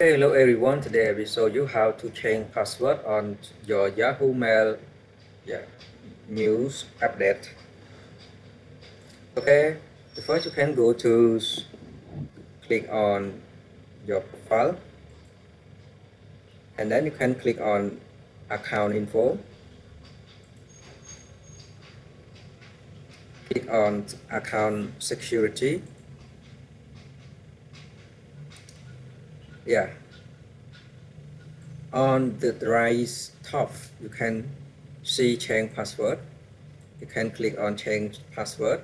Hello everyone. Today will show you how to change password on your Yahoo Mail yeah, news update. Okay, first you can go to click on your profile and then you can click on account info. Click on account security yeah. On the right top you can see change password. You can click on change password.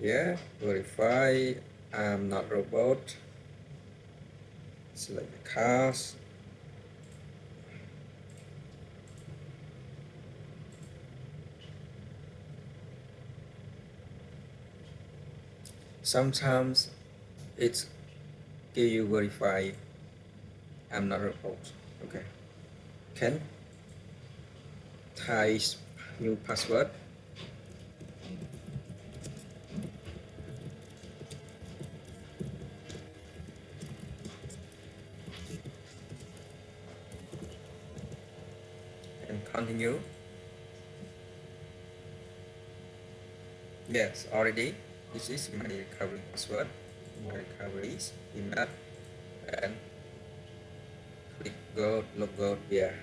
Yeah verify. I'm not robot. Select the cars sometimes it's give you verify I'm not a robot okay? Can type new password? And continue. Yes already this is my recovery password. My recovery email and click go logo here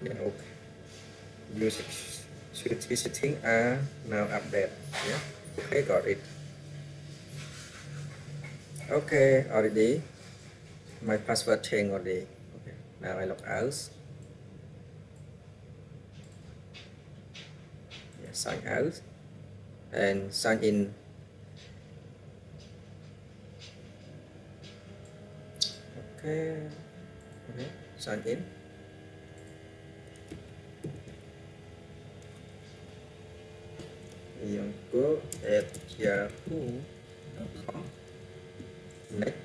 yeah okay your security setting are now update. Yeah okay got it. Okay already. My password changed already. Okay now I log out sign out and sign in. Okay okay sign in. Yonko at yahoo.com next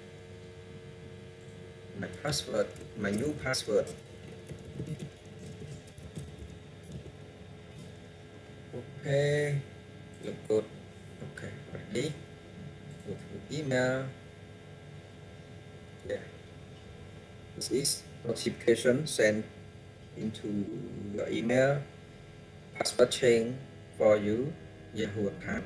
my password my new password okay. Look good okay ready. Go to email. Yeah. This is notification sent into your email. Password change for you yahoo account